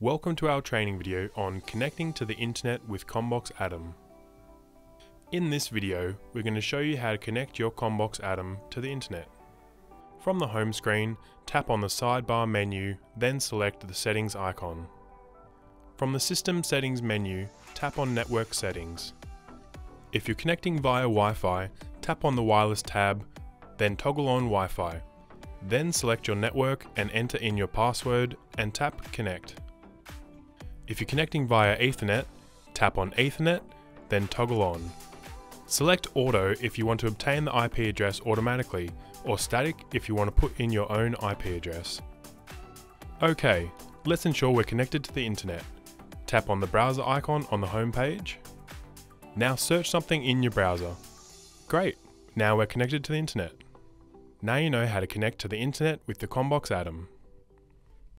Welcome to our training video on connecting to the internet with CommBox Atom. In this video, we're going to show you how to connect your CommBox Atom to the internet. From the home screen, tap on the sidebar menu, then select the settings icon. From the system settings menu, tap on network settings. If you're connecting via Wi-Fi, tap on the wireless tab, then toggle on Wi-Fi. Then select your network and enter in your password and tap connect. If you're connecting via Ethernet, tap on Ethernet, then toggle on. Select Auto if you want to obtain the IP address automatically, or Static if you want to put in your own IP address. Okay, let's ensure we're connected to the internet. Tap on the browser icon on the home page. Now search something in your browser. Great, now we're connected to the internet. Now you know how to connect to the internet with the CommBox Atom.